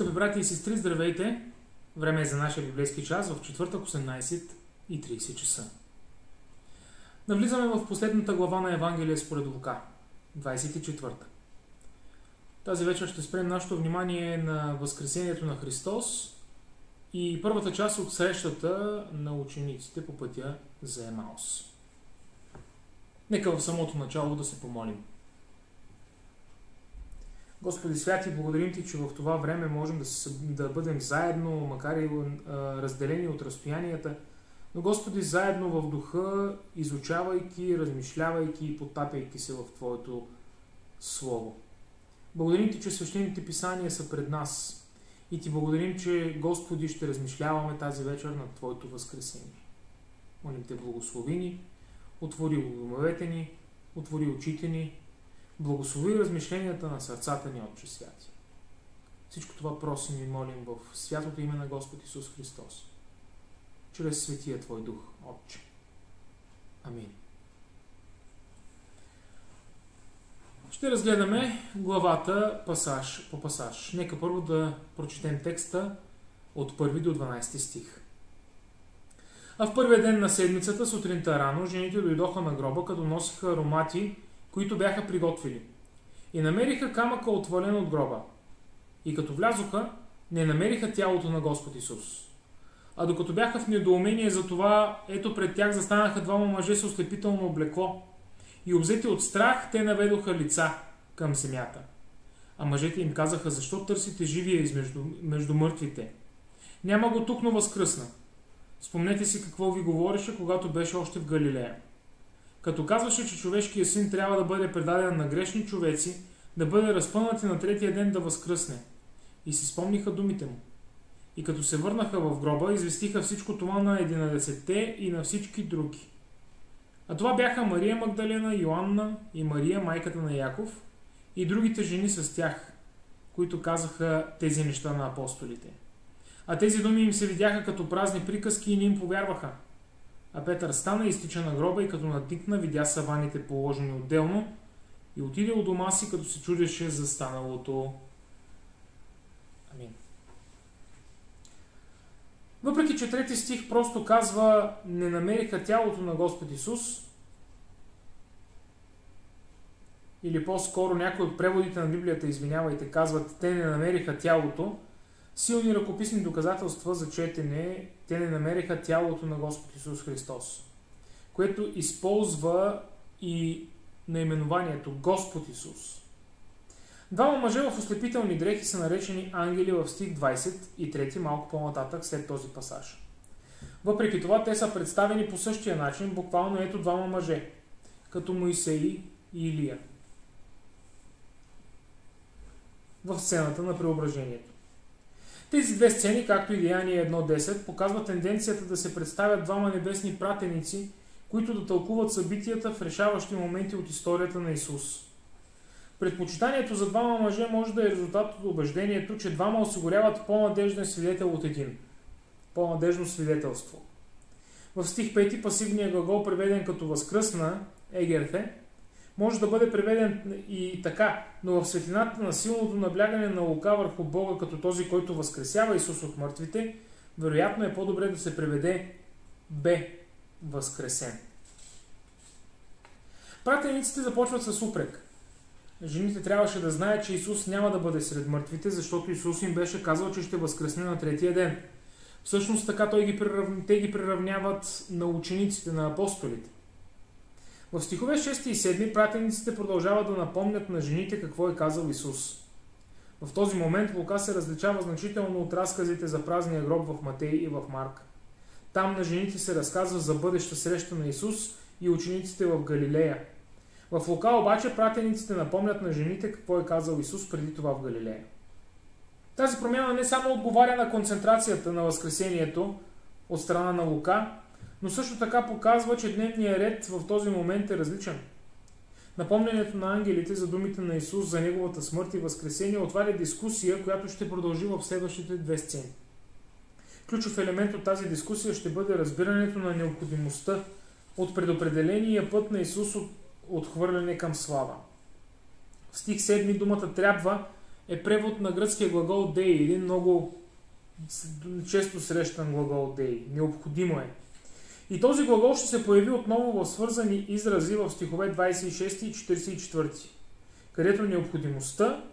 Скъпи брати и сестри, здравейте! Време е за нашия библейски час в четвъртък 18 и 30 часа. Навлизаме в последната глава на Евангелие според Лука, 24. Тази вечер ще спрем нашето внимание на Възкресението на Христос и първата част от срещата на учениците по пътя за Емаус. Нека в самото начало да се помолим. Господи святи, благодарим Ти, че в това време можем да, се, да бъдем заедно, макар и разделени от разстоянията, но Господи, заедно в духа, изучавайки, размишлявайки и потапяйки се в Твоето Слово. Благодарим Ти, че свещените писания са пред нас и Ти благодарим, че Господи ще размишляваме тази вечер над Твоето възкресение. Молим Те, благослови ни, отвори умовете ни, отвори очите ни, Благослови размишленията на сърцата ни, Отче Святи. Всичко това просим и молим в святото име на Господ Исус Христос. Чрез Светия Твой Дух, Отче. Амин. Ще разгледаме главата пасаж по пасаж. Нека първо да прочетем текста от 1 до 12 стих. А в първия ден на седмицата, сутринта рано, жените дойдоха на гроба, като носиха аромати които бяха приготвили. И намериха камъка отвален от гроба. И като влязоха, не намериха тялото на Господ Исус. А докато бяха в недоумение за това, ето пред тях застанаха двама мъже с ослепително облекло. И обзети от страх, те наведоха лица към земята. А мъжете им казаха, защо търсите живия измежду между мъртвите? Няма го тук, но възкръсна. Спомнете си какво ви говореше, когато беше още в Галилея като казваше, че човешкият син трябва да бъде предаден на грешни човеци, да бъде разпънат и на третия ден да възкръсне. И си спомниха думите му. И като се върнаха в гроба, известиха всичко това на единадесетте и на всички други. А това бяха Мария Магдалена, Йоанна и Мария, майката на Яков, и другите жени с тях, които казаха тези неща на апостолите. А тези думи им се видяха като празни приказки и не им повярваха. А Петър стана, изтича на гроба и като натикна, видя саваните положени отделно и отиде от дома си, като се чудеше за станалото. Амин. Въпреки, че трети стих просто казва не намериха тялото на Господ Исус, или по-скоро някои от преводите на Библията, извинявайте, казват те не намериха тялото, силни ръкописни доказателства за четене, те не намериха тялото на Господ Исус Христос, което използва и наименованието Господ Исус. Двама мъже в ослепителни дрехи са наречени ангели в стих 23, малко по-нататък след този пасаж. Въпреки това, те са представени по същия начин, буквално ето двама мъже, като Моисей и Илия. В сцената на преображението. Тези две сцени, както и Деяние 1.10, показват тенденцията да се представят двама небесни пратеници, които да тълкуват събитията в решаващи моменти от историята на Исус. Предпочитанието за двама мъже може да е резултат от убеждението, че двама осигуряват по-надежден свидетел от един. По-надежно свидетелство. В стих 5 пасивният глагол, преведен като възкръсна, егерте, може да бъде преведен и така, но в светлината на силното наблягане на Лука върху Бога като този, който възкресява Исус от мъртвите, вероятно е по-добре да се преведе Б. Възкресен. Пратениците започват с упрек. Жените трябваше да знаят, че Исус няма да бъде сред мъртвите, защото Исус им беше казал, че ще възкресне на третия ден. Всъщност така той ги прирав... те ги приравняват на учениците, на апостолите. В стихове 6 и 7 пратениците продължават да напомнят на жените какво е казал Исус. В този момент Лука се различава значително от разказите за празния гроб в Матей и в Марк. Там на жените се разказва за бъдеща среща на Исус и учениците в Галилея. В Лука обаче пратениците напомнят на жените какво е казал Исус преди това в Галилея. Тази промяна не само отговаря на концентрацията на Възкресението от страна на Лука, но също така показва, че дневният ред в този момент е различен. Напомнянето на ангелите за думите на Исус за неговата смърт и възкресение отваря дискусия, която ще продължи в следващите две сцени. Ключов елемент от тази дискусия ще бъде разбирането на необходимостта от предопределения път на Исус от отхвърляне към слава. В стих 7 думата трябва е превод на гръцкия глагол дей, един много често срещан глагол дей. Необходимо е. И този глагол ще се появи отново в свързани изрази в стихове 26 и 44, където необходимостта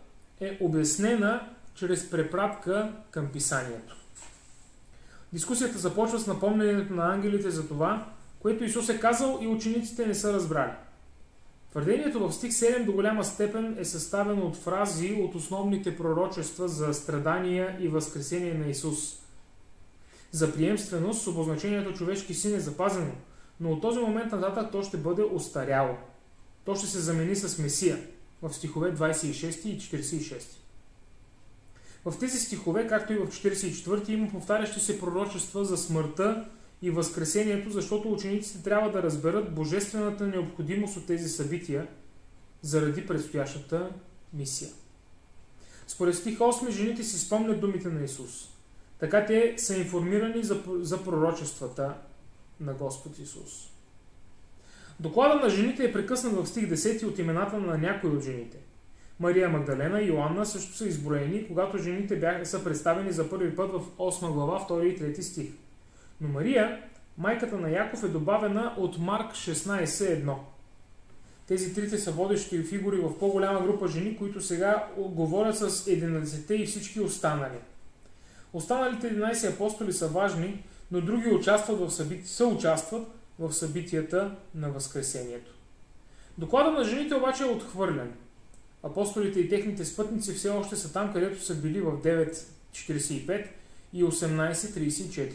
е обяснена чрез препратка към писанието. Дискусията започва с напомнението на ангелите за това, което Исус е казал и учениците не са разбрали. Твърдението в стих 7 до голяма степен е съставено от фрази от основните пророчества за страдания и възкресение на Исус. За приемственост обозначението човешки син е запазено, но от този момент нататък то ще бъде остаряло. То ще се замени с Месия в стихове 26 и 46. В тези стихове, както и в 44 има повтарящи се пророчества за смъртта и възкресението, защото учениците трябва да разберат божествената необходимост от тези събития заради предстоящата мисия. Според стих 8 жените си спомнят думите на Исус. Така те са информирани за, за пророчествата на Господ Исус. Доклада на жените е прекъснат в стих 10 от имената на някои от жените. Мария Магдалена и Йоанна също са изброени, когато жените бяха, са представени за първи път в 8 глава, 2 и 3 стих. Но Мария, майката на Яков, е добавена от Марк 16.1. Тези трите са водещи фигури в по-голяма група жени, които сега говорят с 11 и всички останали. Останалите 11 апостоли са важни, но други участват в събити... съучастват в събитията на Възкресението. Доклада на жените обаче е отхвърлен. Апостолите и техните спътници все още са там, където са били в 9.45 и 18.34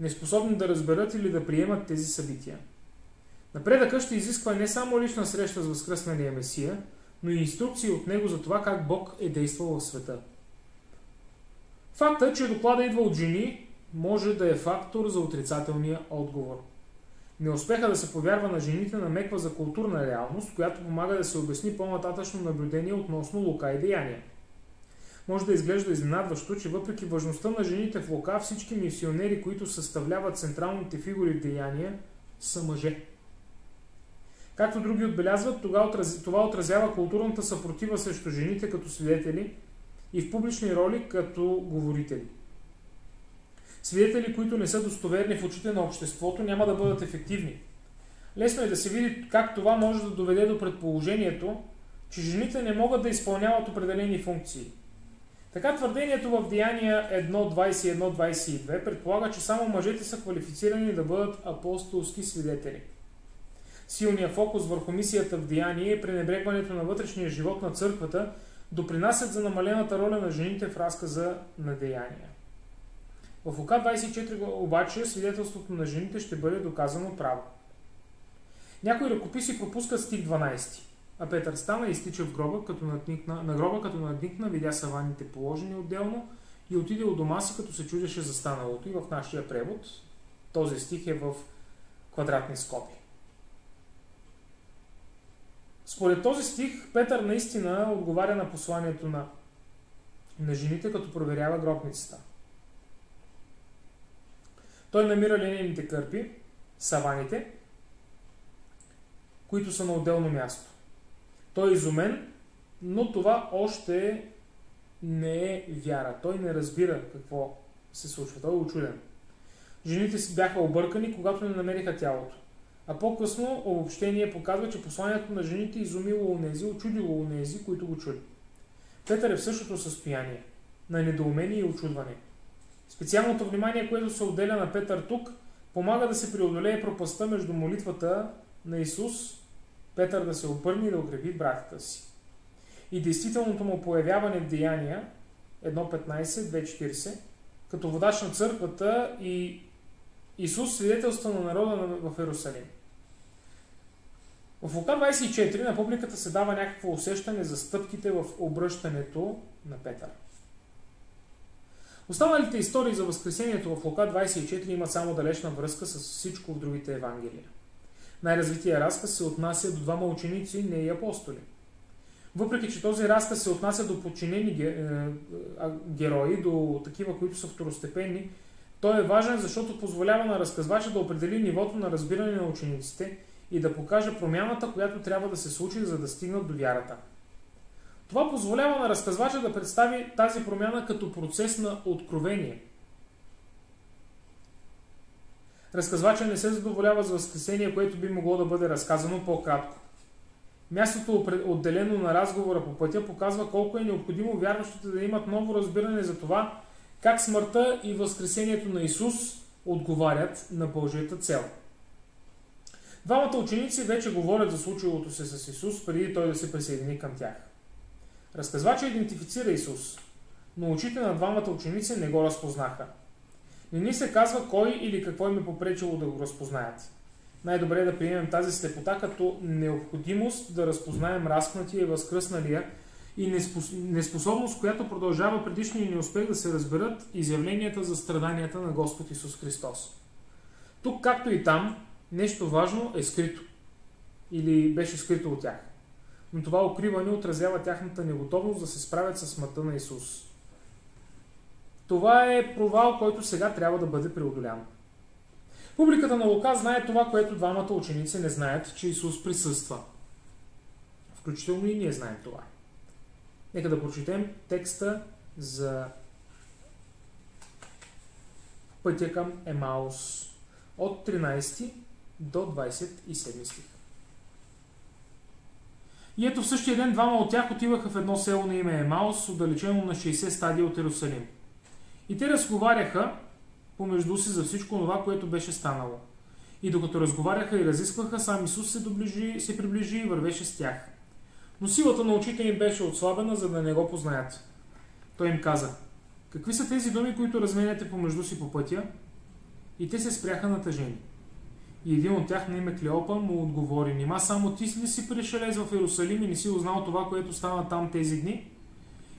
неспособни да разберат или да приемат тези събития. Напредъка ще изисква не само лична среща с възкръсналия Месия, но и инструкции от него за това как Бог е действал в света. Факта, че доклада идва от жени, може да е фактор за отрицателния отговор. Неуспеха да се повярва на жените намеква за културна реалност, която помага да се обясни по-нататъчно наблюдение относно лука и деяния може да изглежда изненадващо, че въпреки важността на жените в Лука, всички мисионери, които съставляват централните фигури в деяния, са мъже. Както други отбелязват, това отразява културната съпротива срещу жените като свидетели и в публични роли като говорители. Свидетели, които не са достоверни в очите на обществото, няма да бъдат ефективни. Лесно е да се види как това може да доведе до предположението, че жените не могат да изпълняват определени функции. Така твърдението в Деяния 1.21-22 предполага, че само мъжете са квалифицирани да бъдат апостолски свидетели. Силният фокус върху мисията в Деяние и пренебрегването на вътрешния живот на църквата допринасят за намалената роля на жените в разказа на Деяния. В ОК 24 обаче свидетелството на жените ще бъде доказано право. Някои ръкописи пропускат стих 12. А Петър стана и изтича в гроба, като надникна, на гроба, като надникна, видя саваните положени отделно и отиде от дома си, като се чудеше за станалото. И в нашия превод този стих е в квадратни скоби. Според този стих, Петър наистина отговаря на посланието на, на жените, като проверява гробницата. Той намира ленените кърпи, саваните, които са на отделно място. Той е изумен, но това още не е вяра. Той не разбира какво се случва. Той е очуден. Жените си бяха объркани, когато не намериха тялото. А по-късно обобщение показва, че посланието на жените изумило унези, очудило унези, които го чули. Петър е в същото състояние на недоумение и очудване. Специалното внимание, което се отделя на Петър тук, помага да се преодолее пропаста между молитвата на Исус Петър да се обърне и да укрепи братята си. И действителното му появяване в Деяния 1.15, 2.40, като водач на църквата и Исус свидетелства на народа в Иерусалим. В Лука 24 на публиката се дава някакво усещане за стъпките в обръщането на Петър. Останалите истории за Възкресението в Лука 24 имат само далечна връзка с всичко в другите Евангелия. Най-развития разказ се отнася до двама ученици, не и апостоли. Въпреки, че този разказ се отнася до подчинени е, герои, до такива, които са второстепенни, той е важен, защото позволява на разказвача да определи нивото на разбиране на учениците и да покаже промяната, която трябва да се случи, за да стигнат до вярата. Това позволява на разказвача да представи тази промяна като процес на откровение. Разказвача не се задоволява за възкресение, което би могло да бъде разказано по-кратко. Мястото, отделено на разговора по пътя, показва колко е необходимо вярващите да имат ново разбиране за това, как смъртта и възкресението на Исус отговарят на Божията цел. Двамата ученици вече говорят за случилото се с Исус, преди той да се присъедини към тях. Разказвача идентифицира Исус, но очите на двамата ученици не го разпознаха. Не ни се казва кой или какво им е попречило да го разпознаят. Най-добре е да приемем тази слепота като необходимост да разпознаем разпнатия и възкръсналия и неспособност, която продължава предишния неуспех да се разберат изявленията за страданията на Господ Исус Христос. Тук, както и там, нещо важно е скрито. Или беше скрито от тях. Но това укриване отразява тяхната неготовност да се справят с смъртта на Исус. Това е провал, който сега трябва да бъде преодолян. Публиката на Лука знае това, което двамата ученици не знаят, че Исус присъства. Включително и ние знаем това. Нека да прочетем текста за пътя към Емаус от 13 до 27 стих. И ето в същия ден двама от тях отиваха в едно село на име Емаус, отдалечено на 60 стадия от Иерусалим. И те разговаряха помежду си за всичко това, което беше станало. И докато разговаряха и разискваха, сам Исус се, доближи, се приближи и вървеше с тях. Но силата на очите им беше отслабена, за да не го познаят. Той им каза, какви са тези думи, които разменяте помежду си по пътя? И те се спряха на тъжени. И един от тях на име Клеопа му отговори, нима само ти ли си пришелез в Иерусалим и не си узнал това, което стана там тези дни?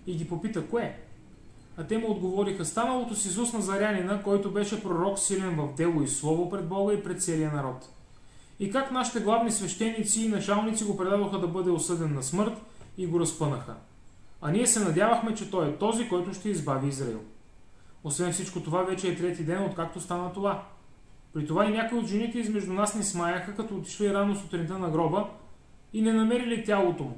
И ги попита, кое? А те му отговориха, станалото с Исус Назарянина, който беше пророк силен в дело и слово пред Бога и пред целия народ. И как нашите главни свещеници и началници го предадоха да бъде осъден на смърт и го разпънаха. А ние се надявахме, че той е този, който ще избави Израил. Освен всичко това, вече е трети ден, откакто стана това. При това и някои от жените измежду нас не смаяха, като отишли рано сутринта на гроба и не намерили тялото му.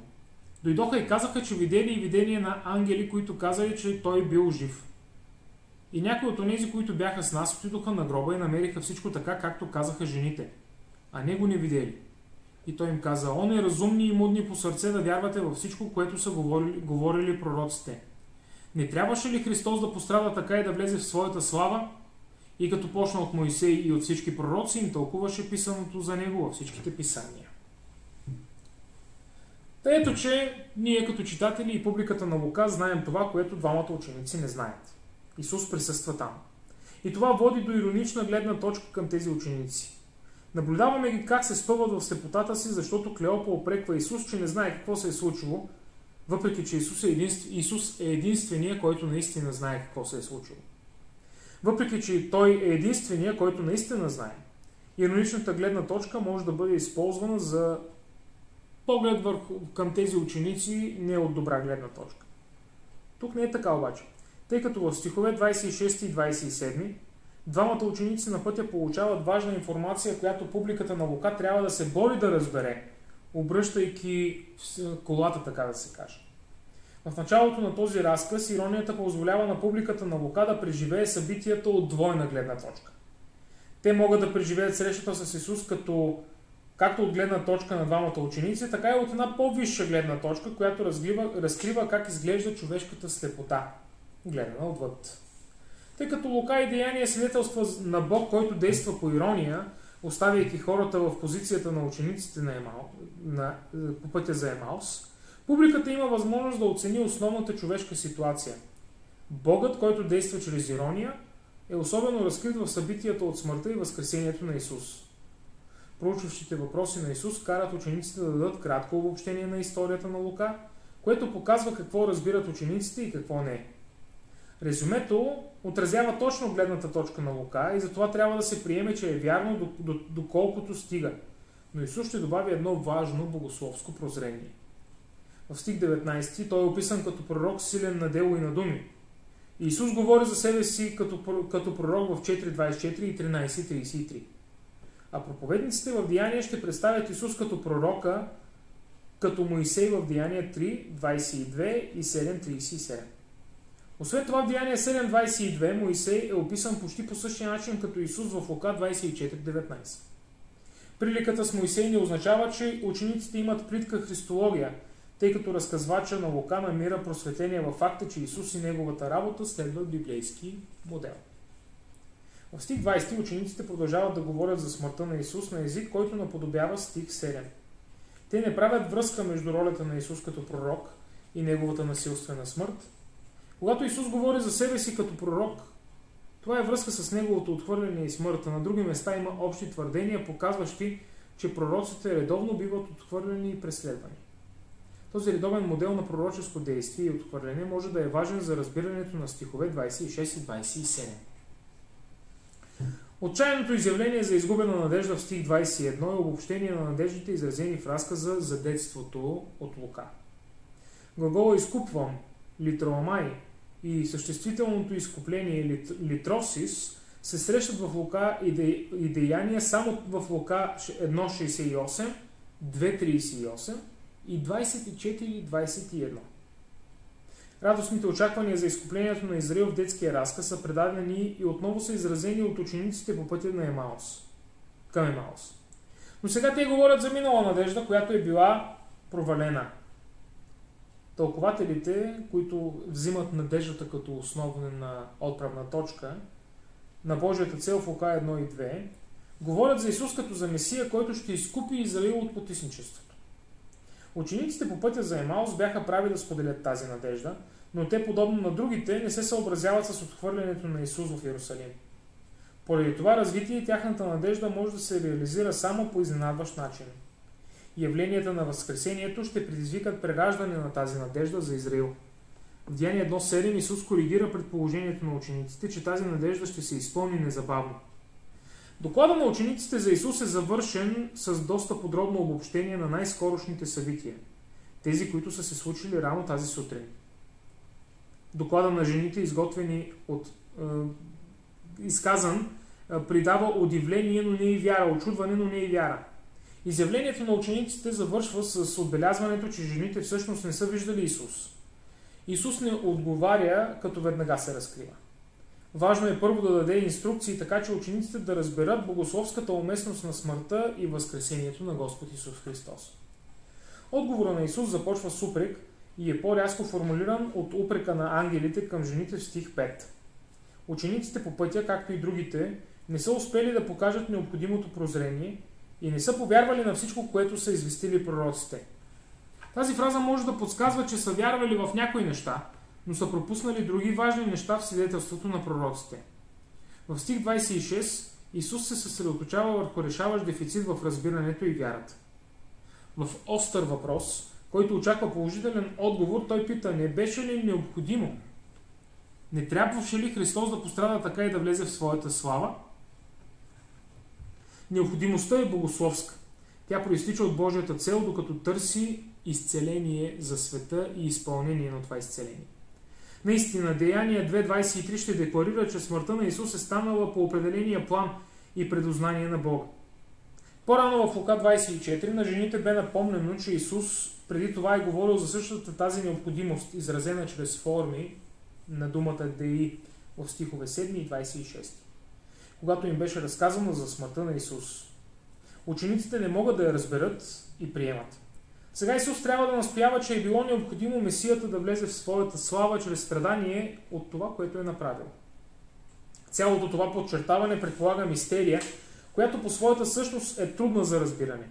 Дойдоха и казаха, че видели и видение на ангели, които казали, че той бил жив. И някои от онези, които бяха с нас, отидоха на гроба и намериха всичко така, както казаха жените, а не го не видели. И той им каза, он е разумни и мудни по сърце да вярвате във всичко, което са говорили, говорили пророците. Не трябваше ли Христос да пострада така и да влезе в своята слава? И като почна от Моисей и от всички пророци, им тълкуваше писаното за него във всичките писания. Та ето, че ние като читатели и публиката на Лука знаем това, което двамата ученици не знаят. Исус присъства там. И това води до иронична гледна точка към тези ученици. Наблюдаваме ги как се спъват в слепотата си, защото Клеопа опреква Исус, че не знае какво се е случило, въпреки че Исус е, единств... Исус е единствения, който наистина знае какво се е случило. Въпреки че той е единствения, който наистина знае. Ироничната гледна точка може да бъде използвана за поглед върху, към тези ученици не от добра гледна точка. Тук не е така обаче. Тъй като в стихове 26 и 27 двамата ученици на пътя получават важна информация, която публиката на Лука трябва да се бори да разбере, обръщайки колата, така да се каже. В началото на този разказ иронията позволява на публиката на Лука да преживее събитията от двойна гледна точка. Те могат да преживеят срещата с Исус като както от гледна точка на двамата ученици, така и от една по-висша гледна точка, която разкрива, разкрива как изглежда човешката слепота, гледана отвъд. Тъй като Лука и Деяние свидетелства на Бог, който действа по ирония, оставяйки хората в позицията на учениците на Емал, на, по пътя за Емаус, публиката има възможност да оцени основната човешка ситуация. Богът, който действа чрез ирония, е особено разкрит в събитията от смъртта и възкресението на Исус проучващите въпроси на Исус карат учениците да дадат кратко обобщение на историята на Лука, което показва какво разбират учениците и какво не. Резюмето отразява точно гледната точка на Лука и затова трябва да се приеме, че е вярно доколкото стига. Но Исус ще добави едно важно богословско прозрение. В стих 19 той е описан като пророк силен на дело и на думи. Исус говори за себе си като, като пророк в 4.24 и 13.33. А проповедниците в Деяния ще представят Исус като пророка, като Моисей в Деяния 3, 22 и 7, 37. Освен това в Деяния 7.22 Моисей е описан почти по същия начин като Исус в Лука 24.19. Приликата с Моисей не означава, че учениците имат плитка христология, тъй като разказвача на Лука намира просветление във факта, че Исус и неговата работа следват библейски модел. В стих 20 учениците продължават да говорят за смъртта на Исус на език, който наподобява стих 7. Те не правят връзка между ролята на Исус като пророк и неговата насилствена смърт. Когато Исус говори за себе си като пророк, това е връзка с неговото отхвърляне и смъртта. На други места има общи твърдения, показващи, че пророците редовно биват отхвърляни и преследвани. Този редовен модел на пророческо действие и отхвърляне може да е важен за разбирането на стихове 26 и 27. Отчаяното изявление за изгубена надежда в стих 21 е обобщение на надеждите, изразени в разказа за детството от Лука. Глагола изкупвам, литроамай и съществителното изкупление литросис се срещат в Лука и деяния само в Лука 1.68, 2.38 и 24.21. Радостните очаквания за изкуплението на Израил в детския разказ са предадени и отново са изразени от учениците по пътя на Емаус, към Емаус. Но сега те говорят за минала надежда, която е била провалена. Тълкователите, които взимат надеждата като основна отправна точка на Божията цел в Лука 1 и 2, говорят за Исус като за Месия, който ще изкупи Израил от потисничеството. Учениците по пътя за Емаус бяха прави да споделят тази надежда, но те, подобно на другите, не се съобразяват с отхвърлянето на Исус в Иерусалим. Поради това развитие тяхната надежда може да се реализира само по изненадващ начин. Явленията на Възкресението ще предизвикат прераждане на тази надежда за Израил. В Деяние 1.7 Исус коригира предположението на учениците, че тази надежда ще се изпълни незабавно – Доклада на учениците за Исус е завършен с доста подробно обобщение на най-скорошните събития, тези, които са се случили рано тази сутрин. Доклада на жените, изготвени от е, изказан, е, придава удивление, но не и вяра, очудване, но не и вяра. Изявлението на учениците завършва с отбелязването, че жените всъщност не са виждали Исус. Исус не отговаря, като веднага се разкрива. Важно е първо да даде инструкции, така че учениците да разберат богословската уместност на смъртта и възкресението на Господ Исус Христос. Отговора на Исус започва с упрек и е по-рязко формулиран от упрека на ангелите към жените в стих 5. Учениците по пътя, както и другите, не са успели да покажат необходимото прозрение и не са повярвали на всичко, което са известили пророците. Тази фраза може да подсказва, че са вярвали в някои неща – но са пропуснали други важни неща в свидетелството на пророците. В стих 26 Исус се съсредоточава върху решаващ дефицит в разбирането и вярата. В остър въпрос, който очаква положителен отговор, той пита, не беше ли необходимо? Не трябваше ли Христос да пострада така и да влезе в своята слава? Необходимостта е богословска. Тя проистича от Божията цел, докато търси изцеление за света и изпълнение на това изцеление. Наистина, Деяния 2.23 ще декларира, че смъртта на Исус е станала по определения план и предознание на Бога. По-рано в Лука 24 на жените бе напомнено, че Исус преди това е говорил за същата тази необходимост, изразена чрез форми на думата Деи в стихове 7 и 26. Когато им беше разказано за смъртта на Исус. Учениците не могат да я разберат и приемат. Сега Исус трябва да настоява, че е било необходимо Месията да влезе в своята слава чрез страдание от това, което е направил. Цялото това подчертаване предполага мистерия, която по своята същност е трудна за разбиране.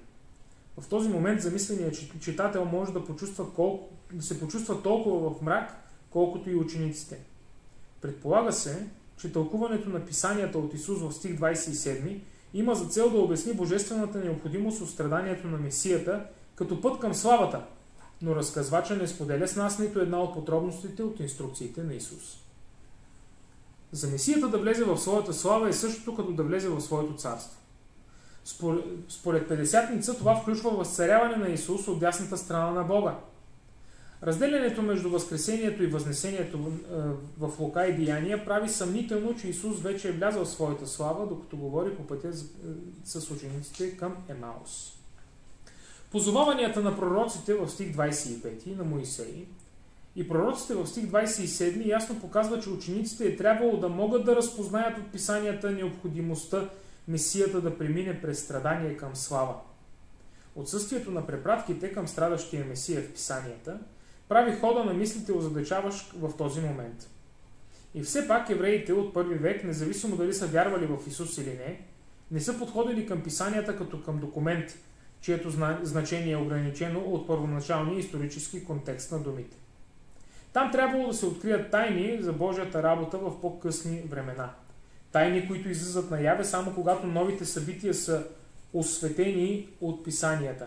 В този момент замисленият читател може да, почувства колко, да се почувства толкова в мрак, колкото и учениците. Предполага се, че тълкуването на писанията от Исус в стих 27 има за цел да обясни божествената необходимост от страданието на Месията – като път към славата, но разказвача не споделя с нас нито една от подробностите от инструкциите на Исус. За Месията да влезе в своята слава е същото като да влезе в своето царство. Според 50-ница това включва възцаряване на Исус от дясната страна на Бога. Разделянето между Възкресението и Възнесението е, в Лука и Деяния прави съмнително, че Исус вече е влязъл в своята слава, докато говори по пътя с учениците към Емаус. Позоваванията на пророците в стих 25 на Моисей и пророците в стих 27 ясно показва, че учениците е трябвало да могат да разпознаят от писанията необходимостта Месията да премине през страдание към слава. Отсъствието на препратките към страдащия Месия в писанията прави хода на мислите озадачаващ в този момент. И все пак евреите от първи век, независимо дали са вярвали в Исус или не, не са подходили към писанията като към документ, чието значение е ограничено от първоначалния исторически контекст на думите. Там трябвало да се открият тайни за Божията работа в по-късни времена. Тайни, които излизат наяве само когато новите събития са осветени от писанията.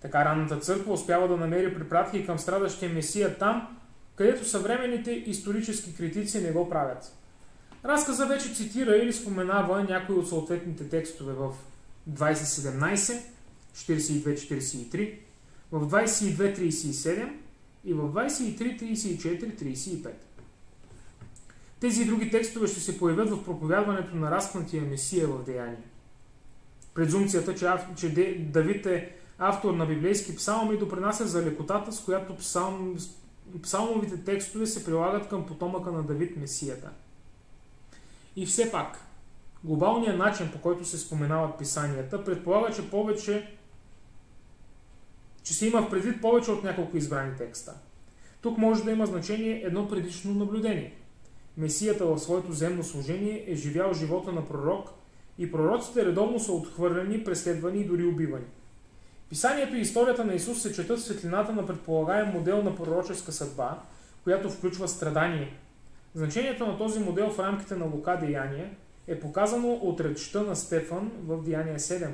Така ранната църква успява да намери препратки към страдащия Месия там, където съвременните исторически критици не го правят. Разказа вече цитира или споменава някои от съответните текстове в 2017, 42-43, в 22-37 и в 23-34-35. Тези други текстове ще се появят в проповядването на разпнатия Месия в деяние. Презумцията, че, че Давид е автор на библейски псалми, допринася за лекотата, с която псалм, псалмовите текстове се прилагат към потомъка на Давид Месията. И все пак, глобалният начин, по който се споменават писанията, предполага, че повече че се има в предвид повече от няколко избрани текста. Тук може да има значение едно предишно наблюдение. Месията в своето земно служение е живял живота на пророк и пророците редовно са отхвърляни, преследвани и дори убивани. Писанието и историята на Исус се четат в светлината на предполагаем модел на пророческа съдба, която включва страдание. Значението на този модел в рамките на Лука Деяния е показано от речта на Стефан в Деяние 7,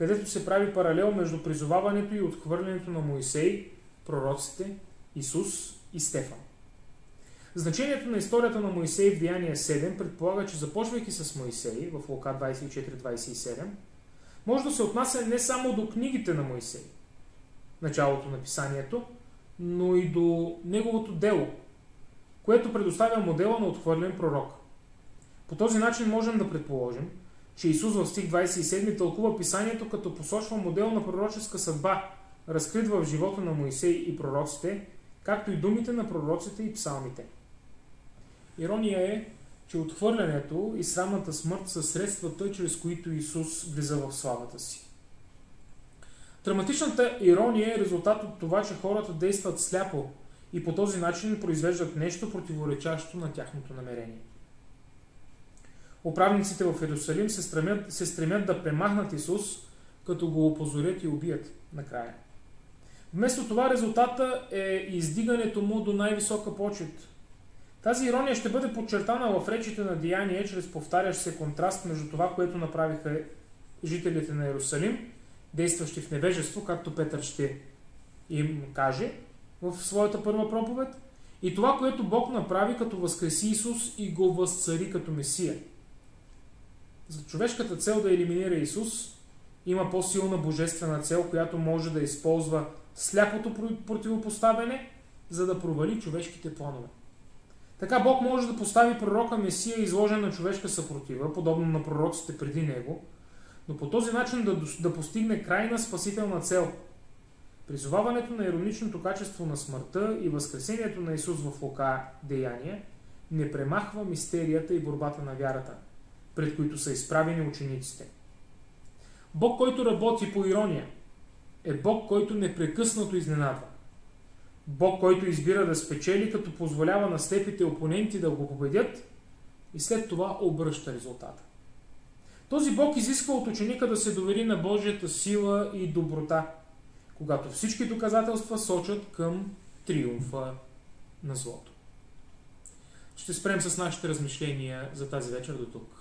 където се прави паралел между призоваването и отхвърлянето на Моисей, пророците, Исус и Стефан. Значението на историята на Моисей в Деяние 7 предполага, че започвайки с Моисей в Лука 24-27, може да се отнася не само до книгите на Моисей, началото на писанието, но и до неговото дело, което предоставя модела на отхвърлен пророк. По този начин можем да предположим, че Исус в стих 27 тълкува писанието като посочва модел на пророческа съдба, разкрит в живота на Моисей и пророците, както и думите на пророците и псалмите. Ирония е, че отхвърлянето и срамната смърт са средствата, чрез които Исус влиза в славата си. Драматичната ирония е резултат от това, че хората действат сляпо и по този начин произвеждат нещо противоречащо на тяхното намерение. Управниците в Иерусалим се стремят, се стремят да премахнат Исус, като го опозорят и убият накрая. Вместо това резултата е издигането му до най-висока почет. Тази ирония ще бъде подчертана в речите на Деяние, чрез повтарящ се контраст между това, което направиха жителите на Иерусалим, действащи в невежество, както Петър ще им каже в своята първа проповед, и това, което Бог направи, като възкреси Исус и го възцари като Месия. За човешката цел да елиминира Исус има по-силна божествена цел, която може да използва сляпото противопоставяне, за да провали човешките планове. Така Бог може да постави пророка Месия изложен на човешка съпротива, подобно на пророците преди него, но по този начин да, да постигне крайна спасителна цел. Призоваването на ироничното качество на смъртта и възкресението на Исус в Лука деяния не премахва мистерията и борбата на вярата, пред които са изправени учениците. Бог, който работи по ирония, е Бог, който непрекъснато изненадва. Бог, който избира да спечели, като позволява на слепите опоненти да го победят и след това обръща резултата. Този Бог изисква от ученика да се довери на Божията сила и доброта, когато всички доказателства сочат към триумфа на злото. Ще спрем с нашите размишления за тази вечер до тук.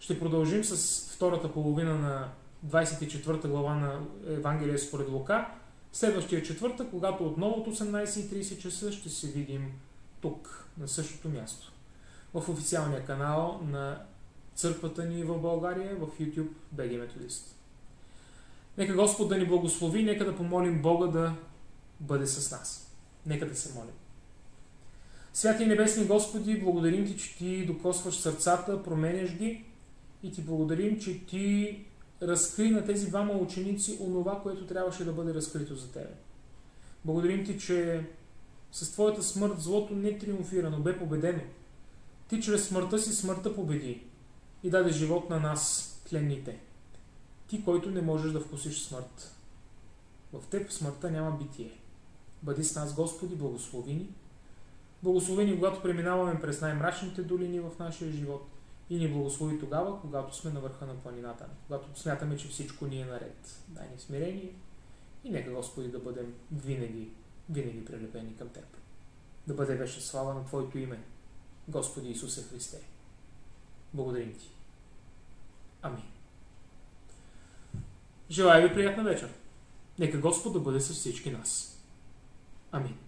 Ще продължим с втората половина на 24 глава на Евангелие според Лука, следващия четвъртък, когато отново от 18.30 часа ще се видим тук, на същото място. В официалния канал на църквата ни в България, в YouTube BG Методист. Нека Господ да ни благослови, нека да помолим Бога да бъде с нас. Нека да се молим. Святи и небесни Господи, благодарим Ти, че Ти докосваш сърцата, променяш ги и Ти благодарим, че Ти разкри на тези двама ученици онова, което трябваше да бъде разкрито за тебе. Благодарим ти, че с твоята смърт злото не триумфира, но бе победено. Ти чрез смъртта си смъртта победи и даде живот на нас, тленните. Ти, който не можеш да вкусиш смърт. В теб смъртта няма битие. Бъди с нас, Господи, благослови ни. Благослови когато преминаваме през най-мрачните долини в нашия живот и ни благослови тогава, когато сме на върха на планината, когато смятаме, че всичко ни е наред. Дай ни смирение и нека, Господи, да бъдем винаги, винаги прилепени към Теб. Да бъде вече слава на Твоето име, Господи Исусе Христе. Благодарим Ти. Амин. Желая ви приятна вечер. Нека Господ да бъде с всички нас. Амин.